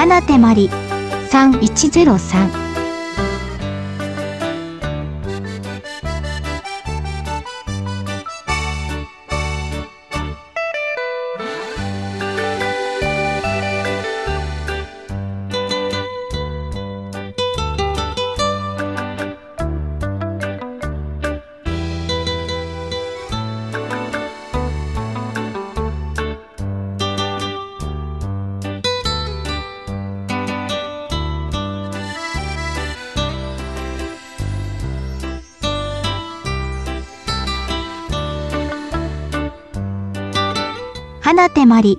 花手まり3103花手まり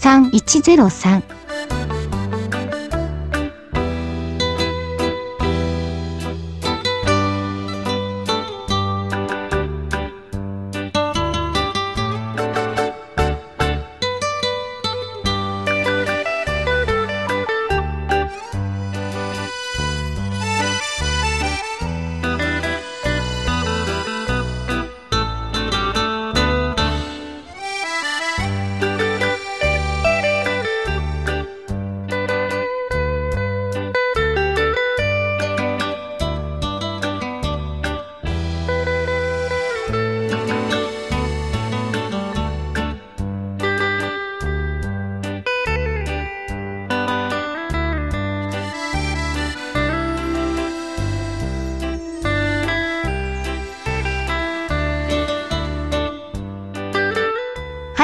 3103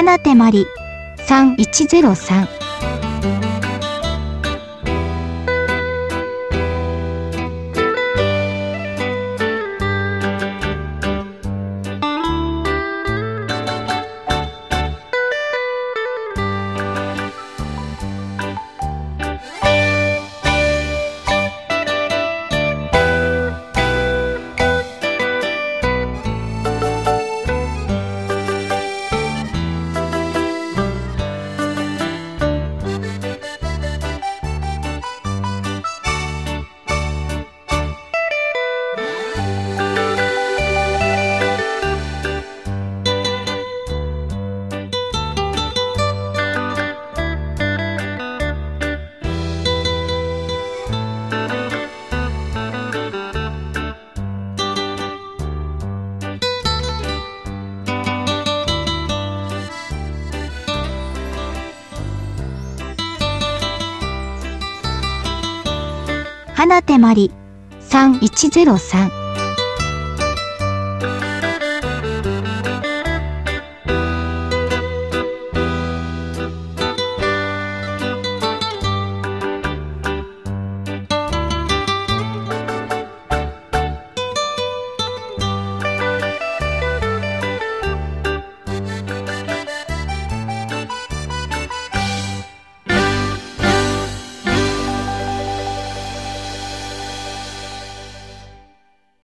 花手まり3103花手まり3103